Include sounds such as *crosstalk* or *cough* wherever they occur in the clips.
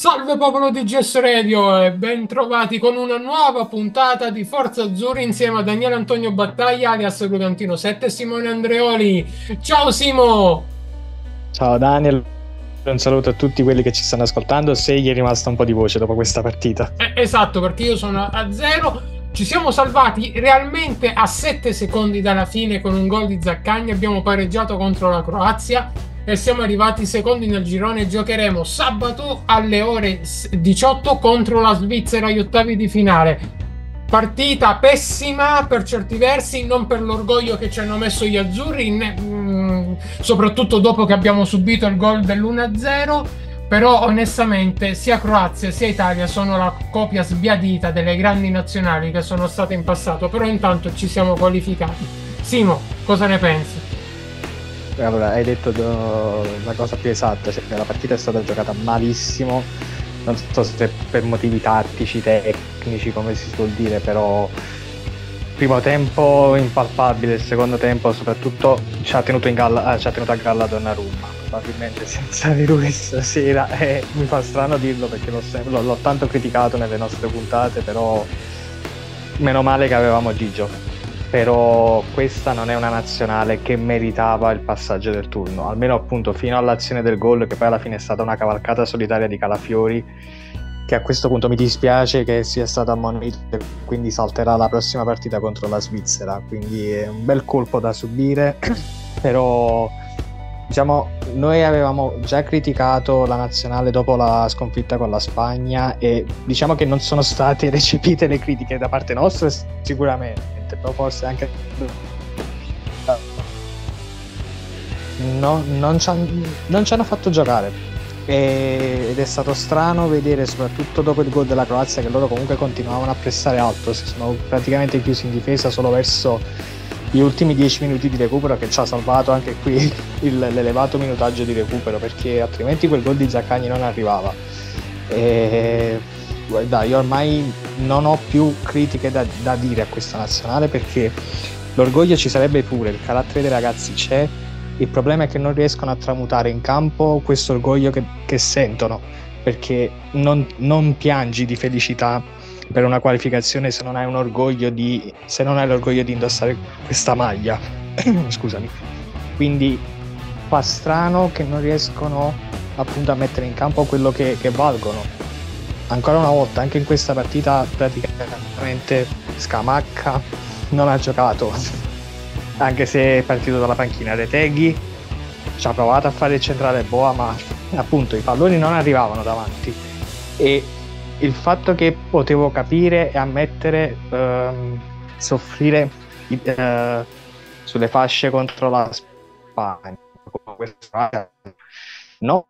Salve popolo di GS Radio e ben trovati con una nuova puntata di Forza Azzurri insieme a Daniele Antonio Battaglia alias Brugantino 7 e Simone Andreoli. Ciao Simo! Ciao Daniel, un saluto a tutti quelli che ci stanno ascoltando se gli è rimasta un po' di voce dopo questa partita. Eh, esatto, perché io sono a zero. Ci siamo salvati realmente a 7 secondi dalla fine con un gol di Zaccagni. Abbiamo pareggiato contro la Croazia e siamo arrivati secondi nel girone. Giocheremo sabato alle ore 18 contro la Svizzera agli ottavi di finale. Partita pessima per certi versi, non per l'orgoglio che ci hanno messo gli azzurri, né, mh, mm, soprattutto dopo che abbiamo subito il gol dell'1-0. Però onestamente sia Croazia sia Italia sono la copia sbiadita delle grandi nazionali che sono state in passato, però intanto ci siamo qualificati. Simo, cosa ne pensi? Allora, hai detto la cosa più esatta, cioè la partita è stata giocata malissimo, non so se per motivi tattici, tecnici, come si suol dire, però primo tempo impalpabile, il secondo tempo soprattutto ci ha tenuto, galla, ci ha tenuto a galla Donnarumma, probabilmente senza di lui stasera *laughs* e mi fa strano dirlo perché l'ho, l'ho, l'ho tanto criticato nelle nostre puntate, però meno male che avevamo Gigio però questa non è una nazionale che meritava il passaggio del turno, almeno appunto fino all'azione del gol che poi alla fine è stata una cavalcata solitaria di Calafiori che a questo punto mi dispiace che sia stato ammonito e quindi salterà la prossima partita contro la Svizzera, quindi è un bel colpo da subire, *clears throat* però diciamo noi avevamo già criticato la nazionale dopo la sconfitta con la Spagna e diciamo che non sono state *laughs* recepite le critiche da parte nostra sicuramente però forse anche no, non, ci hanno, non, ci hanno, fatto giocare. E, ed è stato strano vedere soprattutto dopo il gol della Croazia che loro comunque continuavano a pressare alto si sono praticamente chiusi in difesa solo verso gli ultimi 10 minuti di recupero che ci ha salvato anche qui il, l'elevato minutaggio di recupero perché altrimenti quel gol di Zaccagni non arrivava. E guarda, io ormai non ho più critiche da, da, dire a questa nazionale perché l'orgoglio ci sarebbe pure, il carattere dei ragazzi c'è, il problema è che non riescono a tramutare in campo questo orgoglio che, che sentono, perché non, non, piangi di felicità per una qualificazione se non hai un di, se non hai l'orgoglio di indossare questa maglia. *clears throat* Scusami. Quindi fa strano che non riescono appunto a mettere in campo quello che, che valgono ancora una volta anche in questa partita praticamente Scamacca non ha giocato *laughs* anche se è partito dalla panchina Reteghi ci ha provato a fare il centrale Boa ma appunto i palloni non arrivavano davanti e il fatto che potevo capire e ammettere ehm, soffrire eh, sulle fasce contro la Spagna no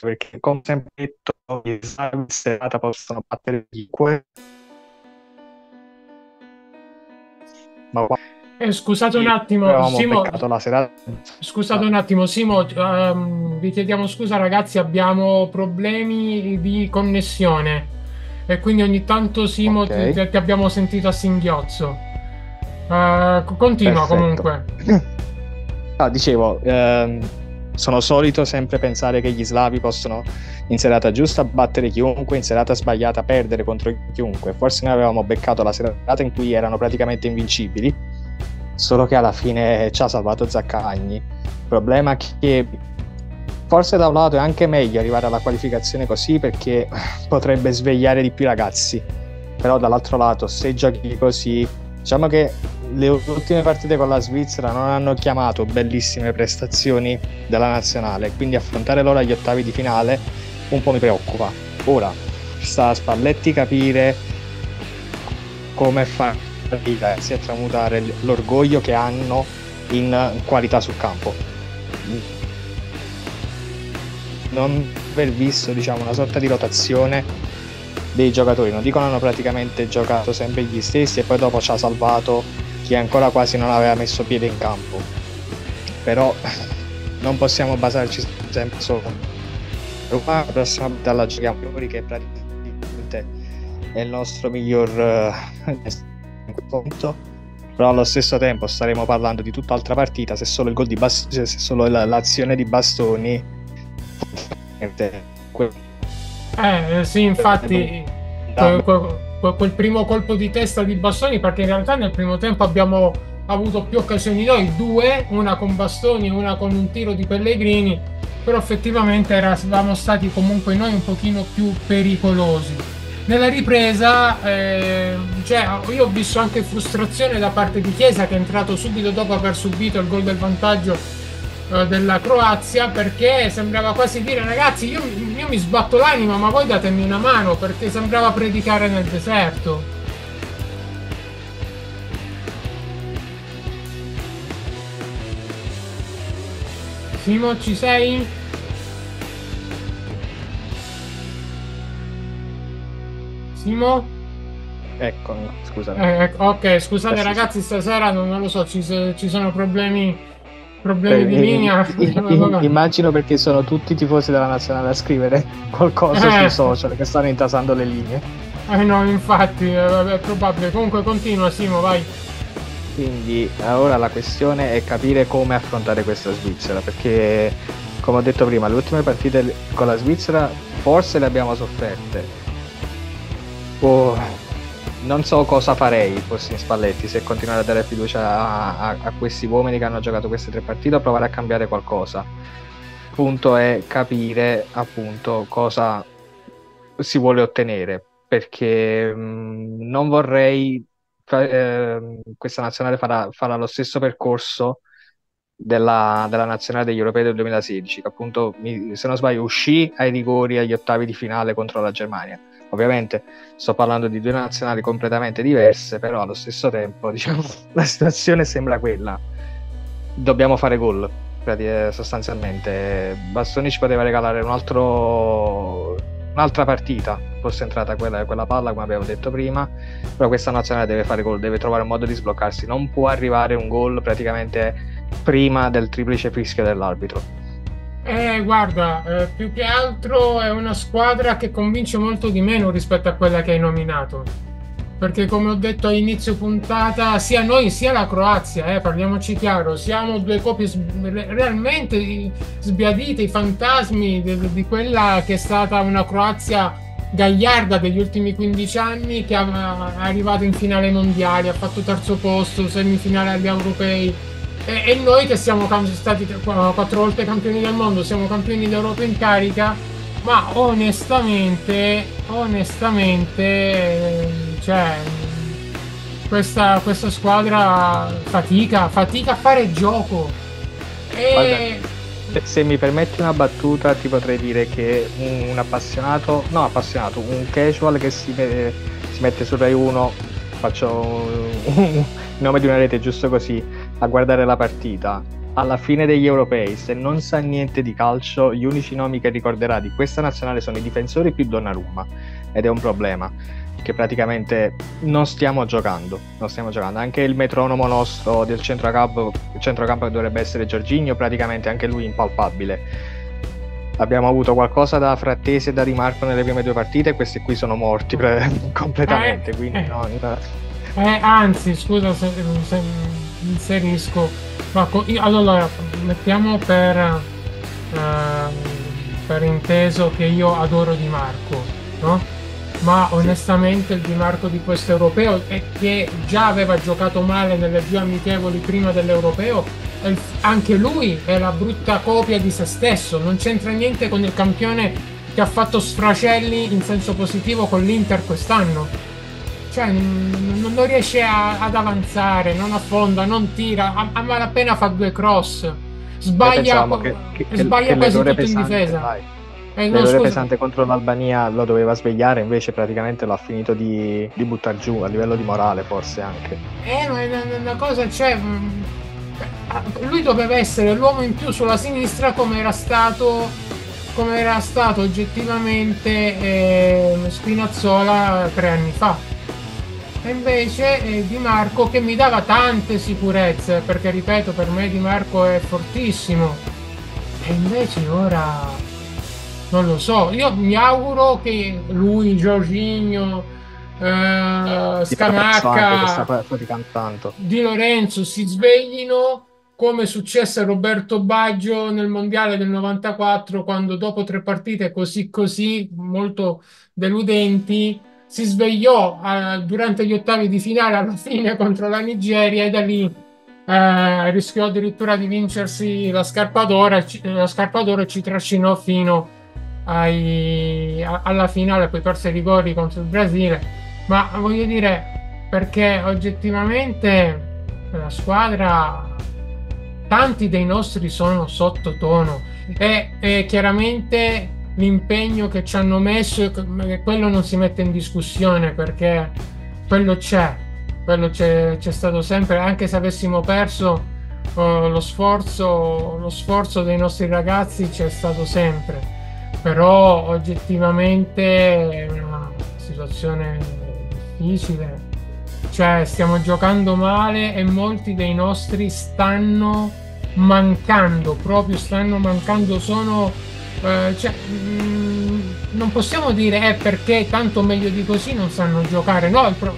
perché come sempre detto gli esami serata possono battere chiunque ma eh, scusate un attimo, Simo. Scusate un attimo, Simo. Um, vi chiediamo scusa, ragazzi. Abbiamo problemi di connessione e quindi ogni tanto, Simo, okay. ti, ti, abbiamo sentito a singhiozzo. Uh, continua Perfetto. comunque. *clears throat* Ah, dicevo, ehm, sono solito sempre pensare che gli slavi possono in serata giusta battere chiunque, in serata sbagliata perdere contro chiunque. Forse noi avevamo beccato la serata in cui erano praticamente invincibili, solo che alla fine ci ha salvato Zaccagni. Il problema è che forse da un lato è anche meglio arrivare alla qualificazione così perché *laughs* potrebbe svegliare di più i ragazzi, però dall'altro lato se giochi così Diciamo che le ultime partite con la Svizzera non hanno chiamato bellissime prestazioni della nazionale, quindi affrontare loro agli ottavi di finale un po' mi preoccupa. Ora sta a Spalletti capire come fare ragazzi a tramutare l'orgoglio che hanno in qualità sul campo. Non aver visto diciamo, una sorta di rotazione dei giocatori, non dicono hanno praticamente giocato sempre gli stessi e poi dopo ci ha salvato chi ancora quasi non aveva messo piede in campo. Però *laughs* non possiamo basarci sempre solo Roma, la prossima la giochiamo fuori che praticamente è il nostro miglior in quel punto. Però allo stesso tempo staremo parlando di tutt'altra partita se solo il gol di Bastoni, cioè, se solo l'azione di Bastoni. Eh sì infatti quel, quel, quel primo colpo di testa di Bastoni perché in realtà nel primo tempo abbiamo avuto più occasioni noi due una con Bastoni e una con un tiro di Pellegrini però effettivamente eravamo stati comunque noi un pochino più pericolosi nella ripresa eh, cioè, io ho visto anche frustrazione da parte di Chiesa che è entrato subito dopo aver subito il gol del vantaggio eh, della Croazia perché sembrava quasi dire ragazzi io, io mi sbatto l'anima ma voi datemi una mano perché sembrava predicare nel deserto Simo ci sei? Simo? Eccomi, scusate. Eh, ecco, ok, scusate eh, ragazzi, stasera non, non lo so, ci, ci sono problemi, problemi eh, di linea. *laughs* immagino perché sono tutti tifosi della nazionale a scrivere *laughs* qualcosa sui eh. social che stanno intasando le linee. Eh no, infatti, è probabile. Comunque continua, Simo, vai. Quindi ora la questione è capire come affrontare questa Svizzera, perché come ho detto prima, le ultime partite con la Svizzera forse le abbiamo sofferte Oh, non so cosa farei fossi in Spalletti se continuare a dare fiducia a, a, a, questi uomini che hanno giocato queste tre partite o provare a cambiare qualcosa. Il punto è capire appunto cosa si vuole ottenere perché mh, mm, non vorrei eh, questa nazionale farà, farà, lo stesso percorso della, della, nazionale degli europei del 2016 che appunto se non sbaglio uscì ai rigori agli ottavi di finale contro la Germania Ovviamente sto parlando di due nazionali completamente diverse, però allo stesso tempo *laughs* diciamo, la situazione sembra quella. Dobbiamo fare gol, sostanzialmente. Bastoni ci poteva regalare un altro, un'altra partita, fosse entrata quella, quella palla, come abbiamo detto prima, però questa nazionale deve fare gol, deve trovare un modo di sbloccarsi. Non può arrivare un gol praticamente prima del triplice fischio dell'arbitro eh, guarda, eh, più che altro è una squadra che convince molto di meno rispetto a quella che hai nominato. Perché come ho detto a inizio puntata, sia noi sia la Croazia, eh, parliamoci chiaro, siamo due copie realmente sbiadite, i fantasmi di, di quella che è stata una Croazia gagliarda degli ultimi 15 anni che è arrivato in finale mondiali, ha fatto terzo posto, semifinale agli europei e, e noi che siamo stati quattro volte campioni del mondo, siamo campioni d'Europa in carica, ma onestamente, onestamente, cioè, questa, questa squadra fatica, fatica a fare gioco. E... Guarda, se mi permetti una battuta, ti potrei dire che un appassionato, no appassionato, un casual che si, si mette su Rai 1, faccio il *laughs* nome di una rete giusto così, a guardare la partita, alla fine degli europei, se non sa niente di calcio, gli unici nomi che ricorderà di questa nazionale sono i difensori più Donnarumma. Ed è un problema che praticamente non stiamo giocando, non stiamo giocando. Anche il metronomo nostro del centrocampo, centrocampo dovrebbe essere Giorginio, praticamente anche lui impalpabile. Abbiamo avuto qualcosa da Frattesi e da Rimarco nelle prime due partite? E questi qui sono morti pre- *laughs* completamente, eh, quindi eh, no, eh, anzi, scusa se, se inserisco. Ma allora, mettiamo per, uh, per inteso che io adoro Di Marco, no? Ma onestamente il Di Marco di questo europeo, e che già aveva giocato male nelle due amichevoli prima dell'europeo, anche lui è la brutta copia di se stesso, non c'entra niente con il campione che ha fatto sfracelli in senso positivo con l'Inter quest'anno cioè, non, non riesce a, ad avanzare, non affonda, non tira, a, a malapena fa due cross, sbaglia, che, che, sbaglia che quasi tutto pesante, in difesa. Eh, no, pesante contro l'Albania lo doveva svegliare, invece praticamente l'ha finito di, di buttare giù a livello di morale, forse anche. Eh, ma è una, una cosa, cioè, mm, lui doveva essere l'uomo in più sulla sinistra come era stato come era stato oggettivamente eh, Spinazzola tre anni fa e invece eh, Di Marco che mi dava tante sicurezze perché ripeto per me Di Marco è fortissimo. E invece ora non lo so. Io mi auguro che lui Giorginio eh, Scamacca, Di Lorenzo si sveglino come è successo a Roberto Baggio nel mondiale del 94 quando dopo tre partite così così molto deludenti si svegliò eh, durante gli ottavi di finale alla fine *laughs* contro la Nigeria e da lì eh, rischiò addirittura di vincersi la scarpa d'oro, la scarpa d'oro ci trascinò fino ai, a, alla finale, poi perse i rigori contro il Brasile. Ma voglio dire, perché oggettivamente la squadra, tanti dei nostri sono sottotono e, e chiaramente l'impegno che ci hanno messo, quello non si mette in discussione perché quello c'è, quello c'è, c'è stato sempre, anche se avessimo perso uh, lo, sforzo, lo sforzo dei nostri ragazzi c'è stato sempre, però oggettivamente è una situazione difficile, cioè stiamo giocando male e molti dei nostri stanno mancando, proprio stanno mancando, sono eh, cioè, mh, mm, non possiamo dire è eh, perché tanto meglio di così non sanno giocare. No, pro-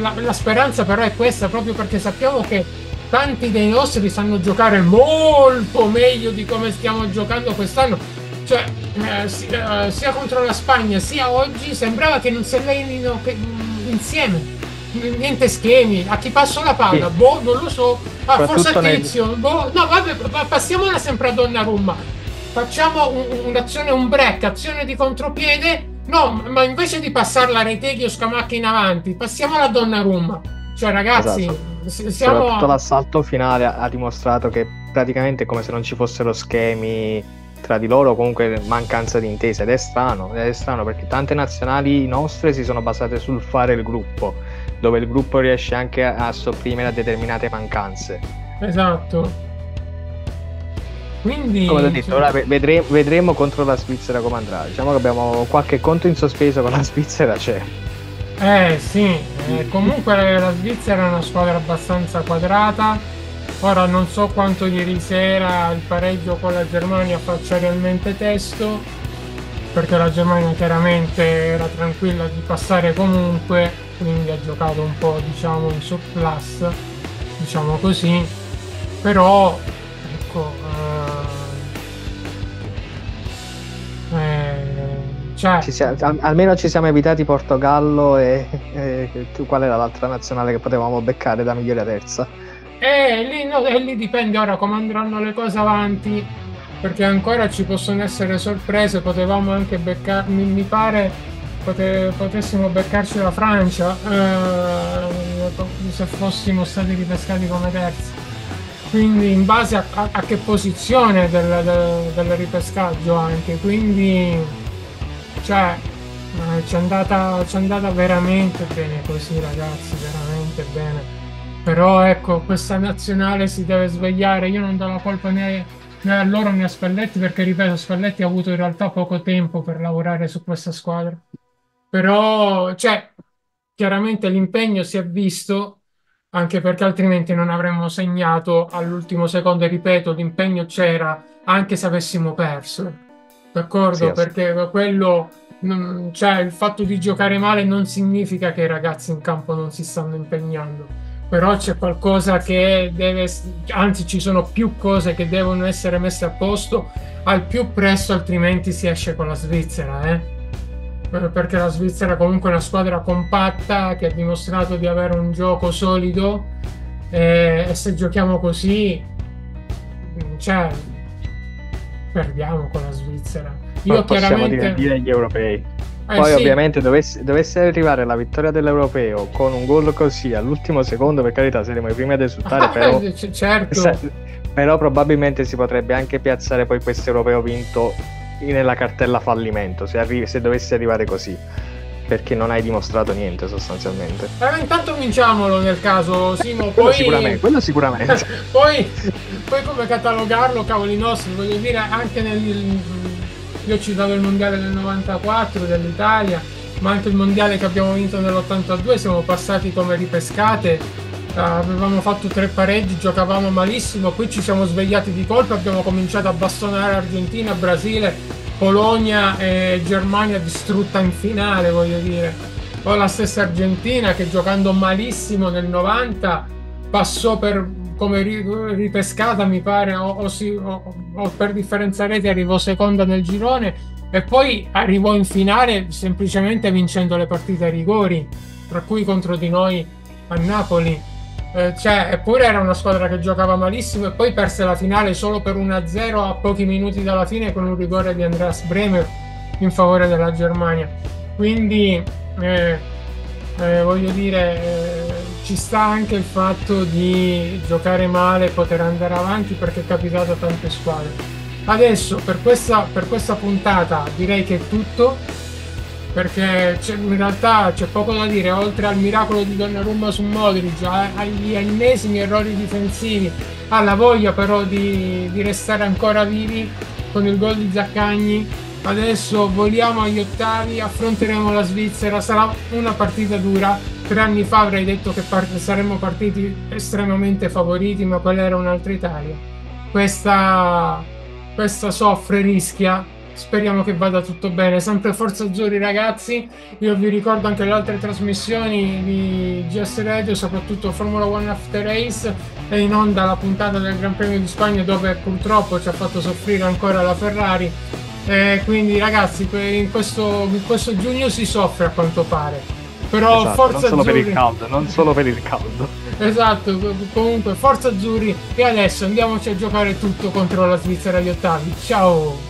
la, la, speranza però è questa, proprio perché sappiamo che tanti dei nostri sanno giocare molto meglio di come stiamo giocando quest'anno. Cioè, eh, sia, eh, sia contro la Spagna sia oggi sembrava che non si allenino che, mh, mm, insieme. Niente schemi, a chi passo la palla? Sì. Boh, non lo so. Ah, forse a Tizio. Nel... Boh, no, vabbè, passiamola sempre a Donnarumma facciamo un, un'azione, un break, azione di contropiede. No, ma invece di passarla a Reteghi o Scamacca in avanti, passiamo alla Donnarumma. Cioè, ragazzi, esatto. siamo... Soprattutto l'assalto finale ha dimostrato che praticamente è come se non ci fossero schemi tra di loro, comunque mancanza di intesa. Ed è strano, ed è strano perché tante nazionali nostre si sono basate sul fare il gruppo, dove il gruppo riesce anche a sopprimere determinate mancanze. Esatto. Quindi, come ho detto, ora vedremo, vedremo, contro la Svizzera come andrà. Diciamo che abbiamo qualche conto in sospeso con la *laughs* Svizzera c'è. Eh sì, eh, comunque la Svizzera è una squadra abbastanza quadrata. Ora non so quanto ieri sera il pareggio con la Germania faccia realmente testo, perché la Germania chiaramente era tranquilla di passare comunque, quindi ha giocato un po' diciamo in surplus, diciamo così. Però ecco, cioè... Ci siamo, almeno ci siamo evitati Portogallo e, e, qual era l'altra nazionale che potevamo beccare da migliore terza? Eh, lì, no, e lì dipende ora come andranno le cose avanti, perché ancora ci possono essere sorprese, potevamo anche beccare, mi, mi pare pote, potessimo beccarci la Francia eh, se fossimo stati ripescati come terzi quindi in base a, a, a che posizione del, del, del, ripescaggio anche, quindi cioè ci è andata, andata veramente bene così ragazzi, veramente bene. Però ecco, questa nazionale si deve svegliare, io non do la colpa né, né a loro né a Spalletti perché ripeto, Spalletti ha avuto in realtà poco tempo per lavorare su questa squadra. Però, cioè, chiaramente l'impegno si è visto, anche perché altrimenti non avremmo segnato all'ultimo secondo e ripeto l'impegno c'era anche se avessimo perso d'accordo sì, perché quello cioè il fatto di giocare male non significa che i ragazzi in campo non si stanno impegnando. Però c'è qualcosa che deve anzi ci sono più cose che devono essere messe a posto al più presto altrimenti si esce con la Svizzera eh. Perché la Svizzera comunque è una squadra compatta che ha dimostrato di avere un gioco solido e, e se giochiamo così cioè perdiamo con la Svizzera io Ma chiaramente dire gli europei eh, poi sì. ovviamente dovesse, dovesse, arrivare la vittoria dell'europeo con un gol così all'ultimo secondo per carità saremo i primi ad esultare però, certo. però probabilmente si potrebbe anche piazzare poi questo europeo vinto nella cartella fallimento se, arri- se dovesse arrivare così perché non hai dimostrato niente sostanzialmente. Ma intanto vinciamolo nel caso, Simo, quello poi... Sicuramente, quello sicuramente. *laughs* poi, poi, come catalogarlo, cavoli nostri, voglio dire, anche nel... Io ho citato il mondiale del 94 dell'Italia, ma anche il mondiale che abbiamo vinto nell'82, siamo passati come ripescate avevamo fatto tre pareggi, giocavamo malissimo, qui ci siamo svegliati di colpo, abbiamo cominciato a bastonare Argentina, Brasile, Polonia e Germania distrutta in finale, voglio dire. o la stessa Argentina che giocando malissimo nel 90 passò per come ripescata mi pare o, o, si, o, o per differenza reti arrivò seconda nel girone e poi arrivò in finale semplicemente vincendo le partite a rigori tra cui contro di noi a Napoli eh, cioè, eppure era una squadra che giocava malissimo e poi perse la finale solo per 1-0 a pochi minuti dalla fine con un rigore di Andreas Bremer in favore della Germania. Quindi, eh, eh, voglio dire, eh, ci sta anche il fatto di giocare male e poter andare avanti perché è capitato a tante squadre. Adesso, per questa, per questa puntata, direi che è tutto perché in realtà c'è poco da dire, oltre al miracolo di Donnarumma su Modric, agli ennesimi errori difensivi, alla voglia però di, di restare ancora vivi con il gol di Zaccagni. Adesso voliamo agli ottavi, affronteremo la Svizzera, sarà una partita dura. Tre anni fa avrei detto che part- saremmo partiti estremamente favoriti, ma quella era un'altra Italia. Questa, questa soffre, rischia, Speriamo che vada tutto bene. Sempre Forza Azzurri, ragazzi. Io vi ricordo anche le altre trasmissioni di GS Radio, soprattutto Formula One After Race. È in onda la puntata del Gran Premio di Spagna, dove purtroppo ci ha fatto soffrire ancora la Ferrari. E quindi, ragazzi, in questo, in questo giugno si soffre a quanto pare. Però esatto, Forza non solo Azzurri... per il caldo, non solo per il caldo. Esatto, comunque Forza Azzurri e adesso andiamoci a giocare tutto contro la Svizzera agli ottavi. Ciao!